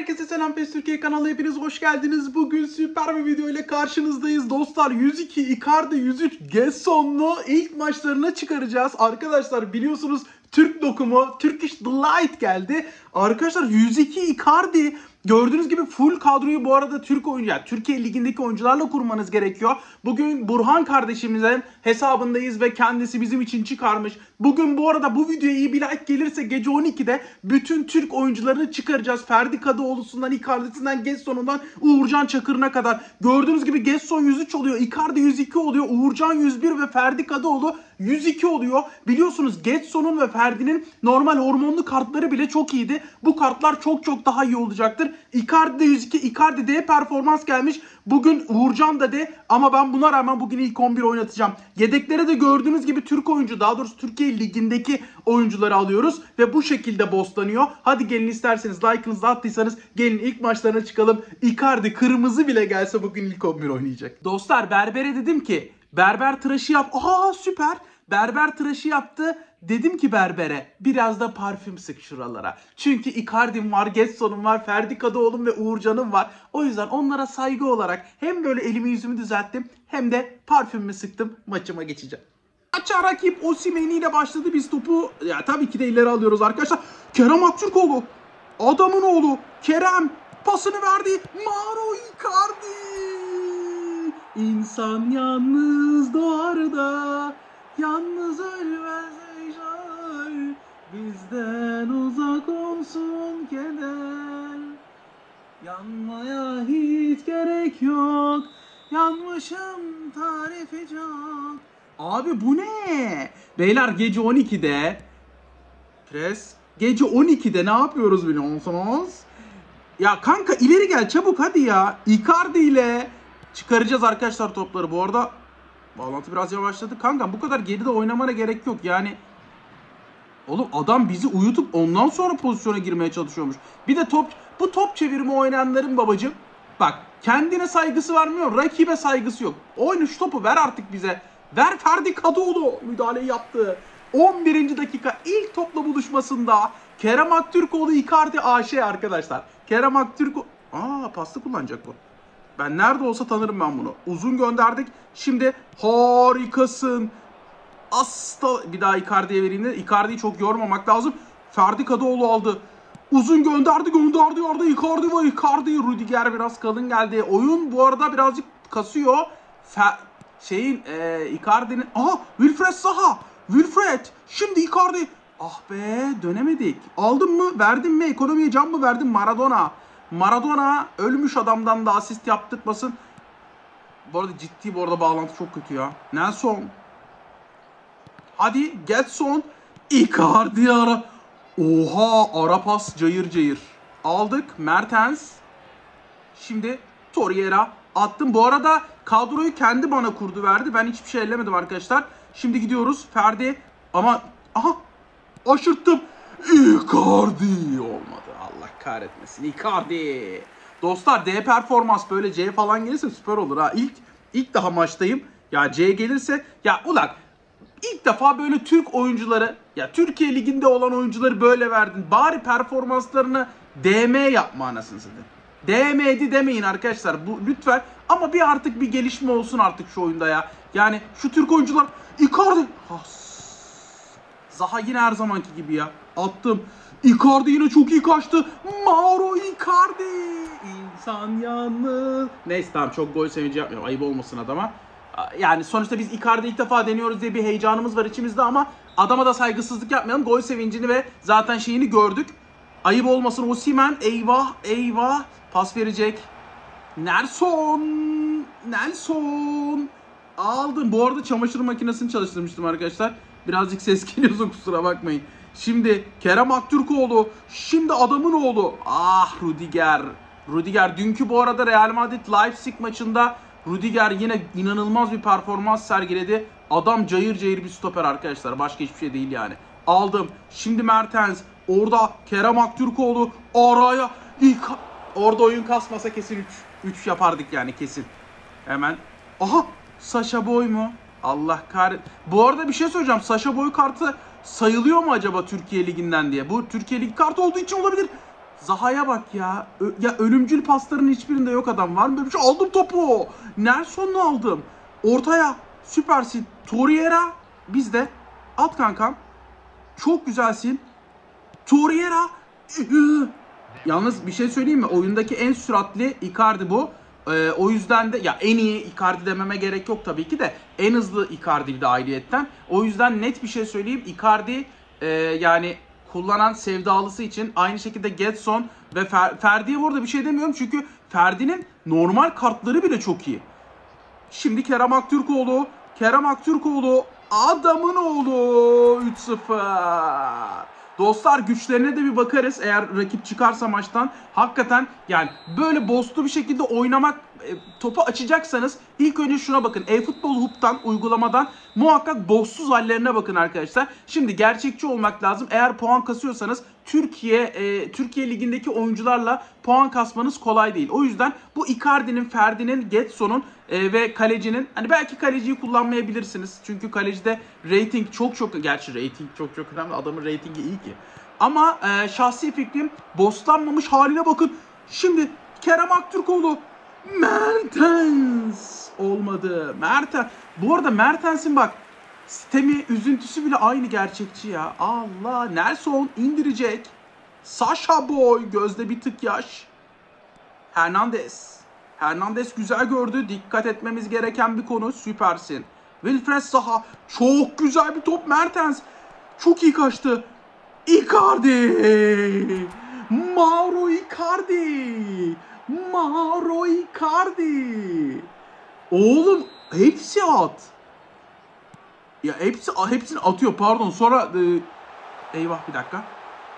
Herkese selam PES Türkiye kanalı hepiniz hoş geldiniz. Bugün süper bir video ile karşınızdayız. Dostlar 102 Icardi 103 Gesson'lu ilk maçlarına çıkaracağız. Arkadaşlar biliyorsunuz Türk dokumu Turkish Delight geldi. Arkadaşlar 102 Icardi Gördüğünüz gibi full kadroyu bu arada Türk oyuncu, Türkiye Ligi'ndeki oyuncularla kurmanız gerekiyor. Bugün Burhan kardeşimizin hesabındayız ve kendisi bizim için çıkarmış. Bugün bu arada bu videoya iyi bir like gelirse gece 12'de bütün Türk oyuncularını çıkaracağız. Ferdi Kadıoğlu'sundan, Icardi'sinden, Gesson'undan Uğurcan Çakır'ına kadar. Gördüğünüz gibi Gesson 103 oluyor, Icardi 102 oluyor, Uğurcan 101 ve Ferdi Kadıoğlu 102 oluyor. Biliyorsunuz Getson'un ve Ferdi'nin normal hormonlu kartları bile çok iyiydi. Bu kartlar çok çok daha iyi olacaktır. Icardi de 102, Icardi de performans gelmiş. Bugün Uğurcan da de ama ben buna rağmen bugün ilk 11 oynatacağım. Yedeklere de gördüğünüz gibi Türk oyuncu daha doğrusu Türkiye Ligi'ndeki oyuncuları alıyoruz ve bu şekilde bosslanıyor. Hadi gelin isterseniz like'ınızı attıysanız gelin ilk maçlarına çıkalım. Icardi kırmızı bile gelse bugün ilk 11 oynayacak. Dostlar Berber'e dedim ki berber tıraşı yap. Aa süper. Berber tıraşı yaptı. Dedim ki berbere biraz da parfüm sık şuralara. Çünkü Icardi'm var, Getson'um var, Ferdi Kadıoğlu'm ve Uğurcan'ım var. O yüzden onlara saygı olarak hem böyle elimi yüzümü düzelttim hem de parfümümü sıktım maçıma geçeceğim. Maça rakip Osimhen ile başladı. Biz topu ya tabii ki de ileri alıyoruz arkadaşlar. Kerem Aktürkoğlu. Adamın oğlu Kerem pasını verdi. Mauro Icardi. İnsan yalnız doğar da yalnız ölmez ecel. Bizden uzak olsun keder. Yanmaya hiç gerek yok. Yanmışım tarifi çok. Abi bu ne? Beyler gece 12'de Pres. Gece 12'de ne yapıyoruz biliyor musunuz? Ya kanka ileri gel çabuk hadi ya. Icardi ile çıkaracağız arkadaşlar topları. Bu arada bağlantı biraz yavaşladı. Kanka bu kadar geride oynamana gerek yok. Yani Oğlum adam bizi uyutup ondan sonra pozisyona girmeye çalışıyormuş. Bir de top bu top çevirme oynayanların babacım bak kendine saygısı vermiyor, rakibe saygısı yok. Oyunu şu topu ver artık bize. Ver Ferdi Kadıoğlu müdahaleyi yaptı. 11. dakika ilk topla buluşmasında Kerem Aktürkoğlu Icardi AŞ arkadaşlar. Kerem Aktürkoğlu Aa paslı kullanacak bu. Ben nerede olsa tanırım ben bunu. Uzun gönderdik. Şimdi harikasın. Asla bir daha Icardi'ye vereyim de Icardi'yi çok yormamak lazım. Ferdi Kadıoğlu aldı. Uzun gönderdi gönderdi orada Icardi ve Icardi. Rudiger biraz kalın geldi. Oyun bu arada birazcık kasıyor. Fe şeyin e, Icardi'nin... Aha Wilfred Zaha. Wilfred. Şimdi Icardi. Ah be dönemedik. Aldın mı? Verdin mi? Ekonomiye can mı verdin? Maradona. Maradona ölmüş adamdan da asist yaptırtmasın. Bu arada ciddi bu arada bağlantı çok kötü ya. Nelson. Hadi Getson. Icardi ara. Oha ara pas cayır cayır. Aldık Mertens. Şimdi Torreira attım. Bu arada kadroyu kendi bana kurdu verdi. Ben hiçbir şey ellemedim arkadaşlar. Şimdi gidiyoruz. Ferdi ama aha aşırttım. Icardi olmadı. Kahretmesin. Icardi. Dostlar D performans böyle C falan gelirse süper olur ha. İlk ilk daha maçtayım. Ya C gelirse ya ulan ilk defa böyle Türk oyuncuları ya Türkiye liginde olan oyuncuları böyle verdin. Bari performanslarını DM yapma anasını satayım. DM'di demeyin arkadaşlar. Bu lütfen ama bir artık bir gelişme olsun artık şu oyunda ya. Yani şu Türk oyuncular Icardi Has. Zaha yine her zamanki gibi ya. Attım. Icardi yine çok iyi kaçtı. Mauro Icardi. İnsan yalnız. Neyse tamam çok gol sevinci yapmıyorum. Ayıp olmasın adama. Yani sonuçta biz Icardi ilk defa deniyoruz diye bir heyecanımız var içimizde ama adama da saygısızlık yapmayalım. Gol sevincini ve zaten şeyini gördük. Ayıp olmasın Osimhen. Eyvah eyvah. Pas verecek. Nelson. Nelson. Aldım. Bu arada çamaşır makinesini çalıştırmıştım arkadaşlar. Birazcık ses geliyorsa kusura bakmayın. Şimdi Kerem Aktürkoğlu. Şimdi adamın oğlu. Ah Rudiger. Rudiger dünkü bu arada Real Madrid Leipzig maçında Rudiger yine inanılmaz bir performans sergiledi. Adam cayır cayır bir stoper arkadaşlar. Başka hiçbir şey değil yani. Aldım. Şimdi Mertens. Orada Kerem Aktürkoğlu araya ilk orada oyun kasmasa kesin 3 3 yapardık yani kesin. Hemen. Aha Sasha Boy mu? Allah kahret. Bu arada bir şey söyleyeceğim. Sasha Boy kartı sayılıyor mu acaba Türkiye Ligi'nden diye? Bu Türkiye Ligi kartı olduğu için olabilir. Zaha'ya bak ya. Ö- ya ölümcül pasların hiçbirinde yok adam. Var mı böyle bir şey? Aldım topu. Nelson'u aldım. Ortaya. Süpersin. Torreira bizde. At kankam. Çok güzelsin. Torreira. Yalnız bir şey söyleyeyim mi? Oyundaki en süratli Icardi bu. Ee, o yüzden de ya en iyi Icardi dememe gerek yok tabii ki de en hızlı Icardi bir de ayrıyetten. O yüzden net bir şey söyleyeyim. Icardi e, yani kullanan sevdalısı için aynı şekilde Getson ve Fer- Ferdi'ye burada bir şey demiyorum çünkü Ferdi'nin normal kartları bile çok iyi. Şimdi Kerem Aktürkoğlu. Kerem Aktürkoğlu adamın oğlu 3-0. Dostlar güçlerine de bir bakarız eğer rakip çıkarsa maçtan. Hakikaten yani böyle bosslu bir şekilde oynamak e, topu açacaksanız ilk önce şuna bakın. E-Futbol Hub'dan uygulamadan muhakkak bossuz hallerine bakın arkadaşlar. Şimdi gerçekçi olmak lazım. Eğer puan kasıyorsanız Türkiye e, Türkiye ligindeki oyuncularla puan kasmanız kolay değil. O yüzden bu Icardi'nin, Ferdi'nin, Getson'un e, ve kalecinin hani belki kaleciyi kullanmayabilirsiniz. Çünkü kalecide rating çok çok gerçi rating çok çok önemli. Adamın ratingi iyi ki. Ama e, şahsi fikrim bosslanmamış haline bakın. Şimdi Kerem Aktürkoğlu Mertens olmadı. Mertens. Bu arada Mertens'in bak sistemi üzüntüsü bile aynı gerçekçi ya. Allah Nelson indirecek. Sasha Boy gözde bir tık yaş. Hernandez. Hernandez güzel gördü. Dikkat etmemiz gereken bir konu. Süpersin. Wilfred Saha. Çok güzel bir top. Mertens. Çok iyi kaçtı. Icardi. Mauro Icardi. Mauro Icardi. Oğlum hepsi at. Ya hepsi hepsini atıyor pardon. Sonra e, eyvah bir dakika.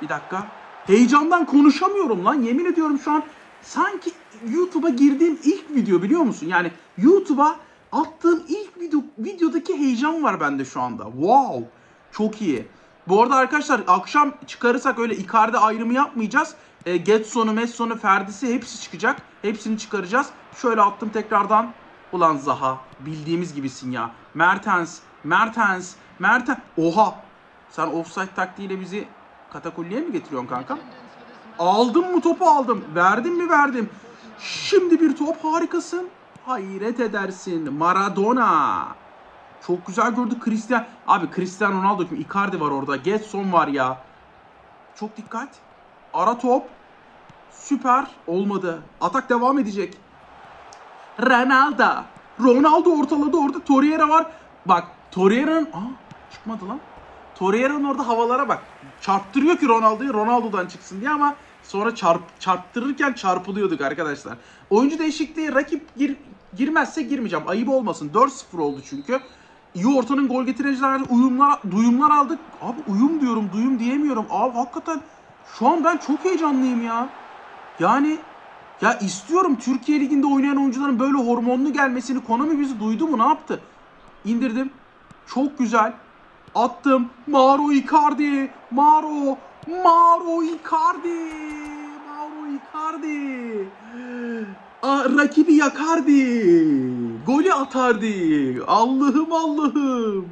Bir dakika. Heyecandan konuşamıyorum lan. Yemin ediyorum şu an sanki YouTube'a girdiğim ilk video biliyor musun? Yani YouTube'a attığım ilk video videodaki heyecan var bende şu anda. Wow. Çok iyi. Bu arada arkadaşlar akşam çıkarırsak öyle Icardi ayrımı yapmayacağız. E, Getson'u, Messon'u, Ferdi'si hepsi çıkacak. Hepsini çıkaracağız. Şöyle attım tekrardan. Ulan Zaha bildiğimiz gibisin ya. Mertens, Mertens, Mertens. Oha. Sen offside taktiğiyle bizi katakulliye mi getiriyorsun kanka? Aldım mı topu aldım. Verdim mi verdim. Şimdi bir top harikasın. Hayret edersin. Maradona. Çok güzel gördü Cristiano. Abi Cristiano Ronaldo kim? Icardi var orada. Getson var ya. Çok dikkat. Ara top. Süper. Olmadı. Atak devam edecek. Ronaldo. Ronaldo ortaladı orada. Torreira var. Bak Torreira'nın... Aa çıkmadı lan. Torreira'nın orada havalara bak. Çarptırıyor ki Ronaldo'yu Ronaldo'dan çıksın diye ama sonra çarp, çarptırırken çarpılıyorduk arkadaşlar. Oyuncu değişikliği rakip gir, girmezse girmeyeceğim. Ayıp olmasın. 4-0 oldu çünkü. İyi ortanın gol getiricilerden uyumlar, duyumlar aldık. Abi uyum diyorum, duyum diyemiyorum. Abi hakikaten şu an ben çok heyecanlıyım ya. Yani ya istiyorum Türkiye Ligi'nde oynayan oyuncuların böyle hormonlu gelmesini. Konami bizi duydu mu ne yaptı? İndirdim. Çok güzel. Attım. Mauro Icardi. Mauro. Mauro Icardi. Mauro Icardi. Rakibi yakardı. Golü atardı. Allah'ım Allah'ım.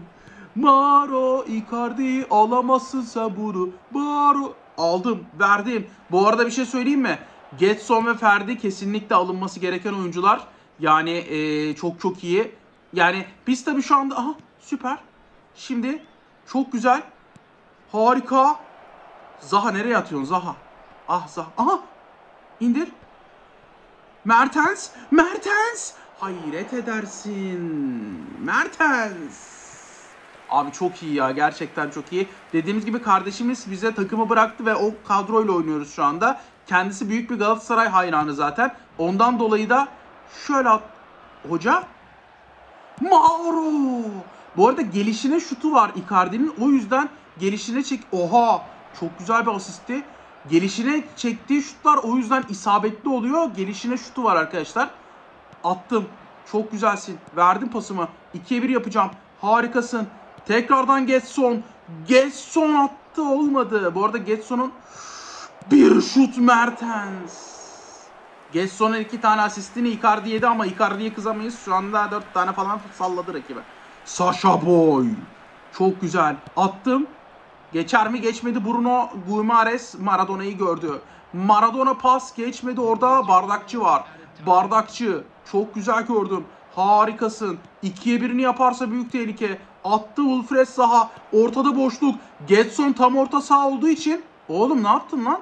Mauro Icardi alamazsın sen bunu. Mauro. Aldım. Verdim. Bu arada bir şey söyleyeyim mi? Getson ve Ferdi kesinlikle alınması gereken oyuncular. Yani ee, çok çok iyi. Yani biz tabii şu anda... Aha süper. Şimdi çok güzel. Harika. Zaha nereye atıyorsun Zaha? Ah Zaha. Aha. İndir. Mertens. Mertens. Hayret edersin. Mertens. Abi çok iyi ya. Gerçekten çok iyi. Dediğimiz gibi kardeşimiz bize takımı bıraktı ve o kadroyla oynuyoruz şu anda. Kendisi büyük bir Galatasaray hayranı zaten. Ondan dolayı da şöyle at. Hoca. Mauro. Bu arada gelişine şutu var Icardi'nin. O yüzden gelişine çek... Oha! Çok güzel bir asisti. Gelişine çektiği şutlar o yüzden isabetli oluyor. Gelişine şutu var arkadaşlar. Attım. Çok güzelsin. Verdim pasımı. 2'ye 1 yapacağım. Harikasın. Tekrardan Getson. Getson attı olmadı. Bu arada Getson'un bir şut Mertens. Getson'un iki tane asistini Icardi yedi ama Icardi'ye kızamayız. Şu anda dört tane falan salladı rakibe. Sasha Boy. Çok güzel. Attım. Geçer mi geçmedi Bruno Guimares Maradona'yı gördü. Maradona pas geçmedi orada bardakçı var. Bardakçı çok güzel gördüm. Harikasın. 2'ye 1'ini yaparsa büyük tehlike. Attı Wilfred Zaha. Ortada boşluk. Getson tam orta saha olduğu için. Oğlum ne yaptın lan?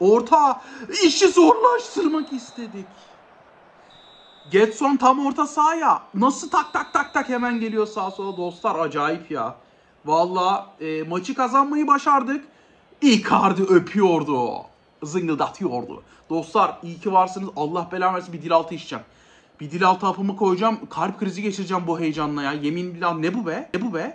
Orta. işi zorlaştırmak istedik. Getson tam orta sahaya. Nasıl tak tak tak tak hemen geliyor sağa sola dostlar. Acayip ya. Valla e, maçı kazanmayı başardık. Icardi öpüyordu. Zıngıldatıyordu. Dostlar iyi ki varsınız. Allah belanı versin bir dil altı içeceğim. Bir dil altı hapımı koyacağım. Kalp krizi geçireceğim bu heyecanla ya. Yemin billah ne bu be? Ne bu be?